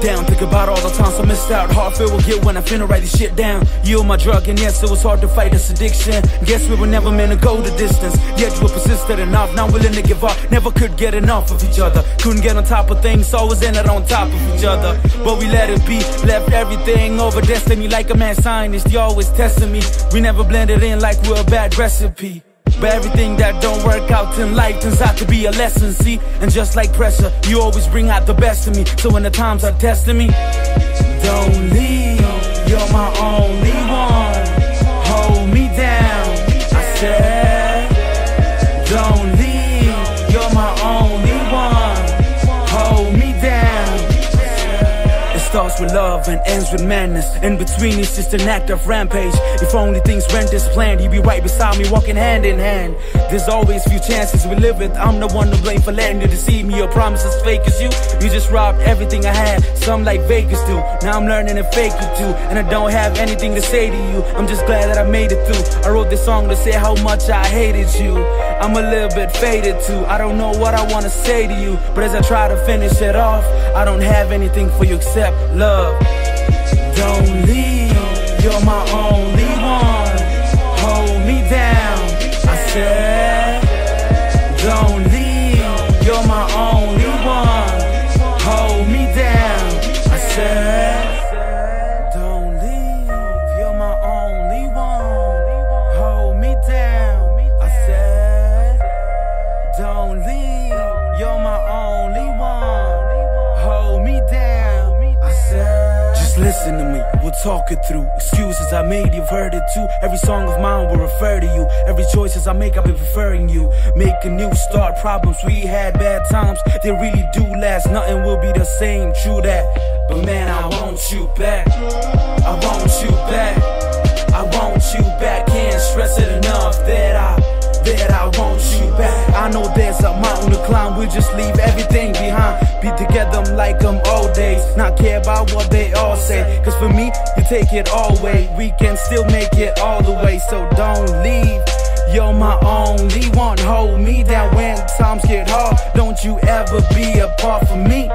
down. Think about all the times I missed out. Heart feel will get when I finna write this shit down. You my drug, and yes, it was hard to fight this addiction. Guess we were never meant to go the distance. Yet you were persistent enough, not willing to give up. Never could get enough of each other. Couldn't get on top of things, always ended on top of each other. But we let it be, left everything over destiny like a mad scientist. You always testing me. We never blended in like we're a bad recipe. But everything that don't work out in life turns out to be a lesson, see? And just like pressure, you always bring out the best in me. So when the times are testing me, don't leave, you're my only with love and ends with madness. In between, it's just an act of rampage. If only things went as planned, you'd be right beside me, walking hand in hand. There's always few chances we live with. I'm the one to blame for letting you deceive me. Your promises fake as you. You just robbed everything I had. Some like Vegas do. Now I'm learning to fake it too. And I don't have anything to say to you. I'm just glad that I made it through. I wrote this song to say how much I hated you. I'm a little bit faded too. I don't know what I wanna say to you. But as I try to finish it off, I don't have anything for you except love. Don't listen to me, we'll talk it through. Excuses I made, you've heard it too. Every song of mine will refer to you. Every choices I make, I've been preferring you. Make a new start, problems we had, bad times, they really do last. Nothing will be the same, true that. But man, I want you back. I want you back. I want you back. Can't stress it enough that I that I want you back. I know there's a mountain to climb, we'll just leave everything behind. Be together like old days, not care about what they all say. Cause for me, you take it all way. We can still make it all the way, so don't leave. You're my only one, hold me down when times get hard. Don't you ever be apart from me.